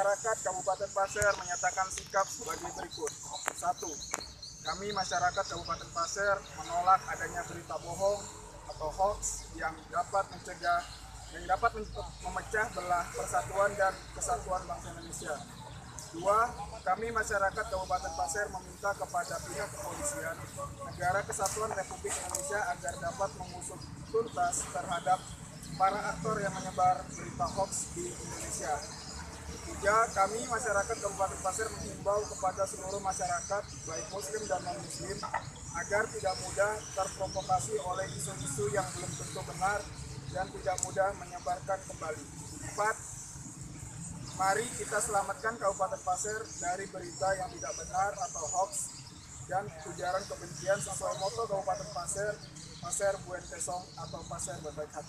Masyarakat Kabupaten Pasir menyatakan sikap sebagai berikut. Satu, kami masyarakat Kabupaten Pasir menolak adanya berita bohong atau hoax yang dapat mencegah yang dapat memecah belah persatuan dan kesatuan bangsa Indonesia. Dua, kami masyarakat Kabupaten Pasir meminta kepada pihak kepolisian negara kesatuan Republik Indonesia agar dapat mengusut tuntas terhadap para aktor yang menyebar berita hoax di Indonesia. Tiga, kami masyarakat Kabupaten Pasir mengimbau kepada seluruh masyarakat, baik Muslim dan non-Muslim, agar tidak mudah terprovokasi oleh isu-isu yang belum tentu benar dan tidak mudah menyebarkan kembali. Empat, mari kita selamatkan Kabupaten Pasir dari berita yang tidak benar atau hoax dan ujaran kebencian sesuai moto Kabupaten Pasir, Pasir Buen Tesong atau Pasir Berbaik Hati.